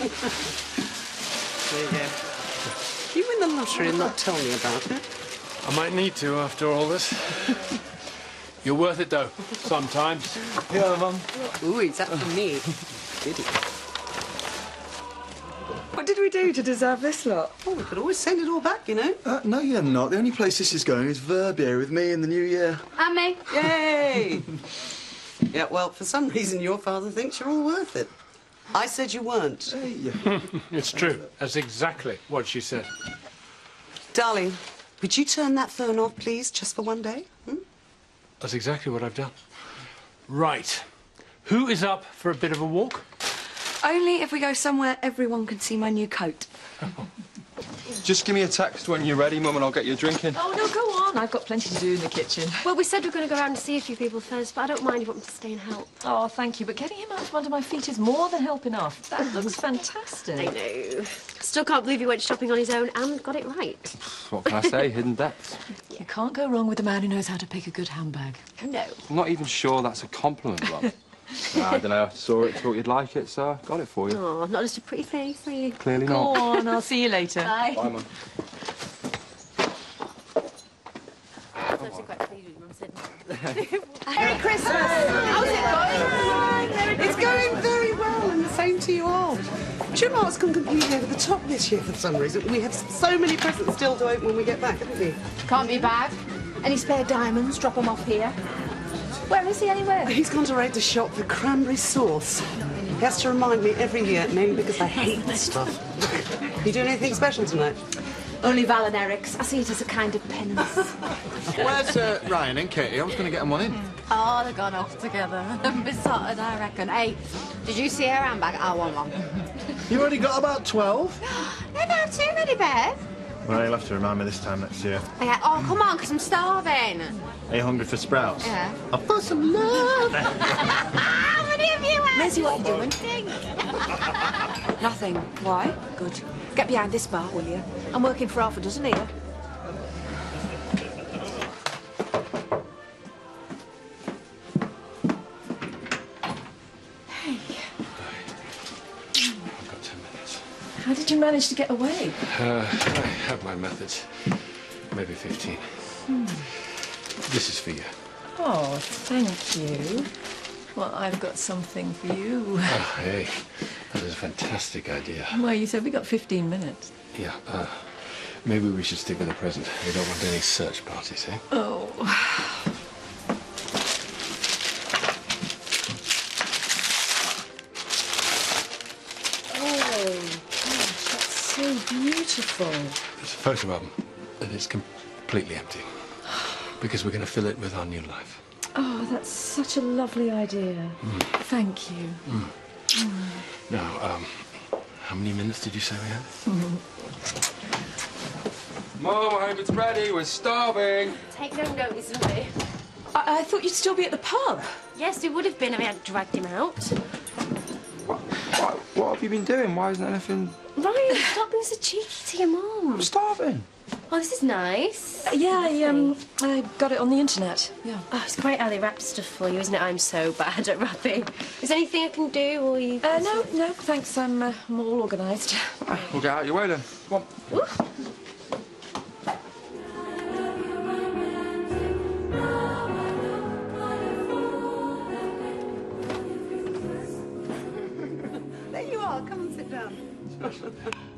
There you go. You win the lottery and not tell me about it. I might need to after all this. You're worth it, though. Sometimes. Yeah, Mum. Ooh, is that for me? Did it? What did we do to deserve this lot? Oh, we could always send it all back, you know. Uh, no, you're not. The only place this is going is Verbier with me in the new year. And me. Yay! yeah, well, for some reason your father thinks you're all worth it. I said you weren't. It's true. That's exactly what she said. Darling, would you turn that phone off, please, just for one day? Hmm? That's exactly what I've done. Right. Who is up for a bit of a walk? Only if we go somewhere everyone can see my new coat. Just give me a text when you're ready, Mum, and I'll get you a drink in. Oh, no, go on. I've got plenty to do in the kitchen. Well, we said we are going to go around and see a few people first, but I don't mind if you want me to stay and help. Oh, thank you. But getting him out from under my feet is more than help enough. That looks fantastic. I know. Still can't believe he went shopping on his own and got it right. What can I say? Hidden depths. You can't go wrong with a man who knows how to pick a good handbag. No. I'm not even sure that's a compliment, Mum. I don't know. I saw it, thought you'd like it, so I got it for you. Oh, not just a pretty face, are you? Clearly Go not. on, I'll see you later. Bye. Bye, Mum. I was actually quite pleased with Mum said. Merry Christmas! How's it going? It's going very well, and the same to you all. Jim Art's gone completely over the top this year for some reason. We have so many presents still to open when we get back, haven't we? Can't be bad. Any spare diamonds? Drop them off here. Where is he anywhere? He's gone to raid the shop for cranberry sauce. He has to remind me every year, mainly because I hate this stuff. you doing anything special tonight? Only Val and Eric's. I see it as a kind of penance. Where's uh, Ryan and Katie? I was going to get them one in. oh, they've gone off together. They've besotted, I reckon. Hey, did you see her handbag? I want one. You already got about 12? Never have too many, babe. Well, you'll have to remind me this time next year. Yeah. Oh, come on, because I'm starving. Are you hungry for sprouts? Yeah. I've got some love. Lizzie, what are you doing? Nothing. Why? Good. Get behind this bar, will you? I'm working for half a dozen here. Hey. I've got ten minutes. How did you manage to get away? Uh, I have my methods. Maybe 15. This is for you. Oh, thank you. Well, I've got something for you. Oh, hey. That is a fantastic idea. Well, you said we got 15 minutes. Yeah, uh, maybe we should stick with the present. We don't want any search parties, eh? Oh. Oh, that's so beautiful. It's a photo album, and it's completely empty. Because we're going to fill it with our new life. Oh, that's such a lovely idea. Mm. Thank you. Mm. Now, um, how many minutes did you say we had? Mm-hmm. Mum, I hope it's ready. We're starving. Take no notice of me. I, I thought you'd still be at the pub. Yes, we would have been if I hadn't dragged him out. What, what, what have you been doing? Why isn't anything... Ryan, stop being so cheeky to your mum. I'm starving. Oh, this is nice. Yeah, I, um, I got it on the internet. Yeah. Oh, it's great how they wrap stuff for you, isn't it? I'm so bad at wrapping. Is there anything I can do, or you? Uh, no, no, thanks. I'm, uh, I'm all organised. We'll get out of your way then. Come on. There you are. Come and sit down.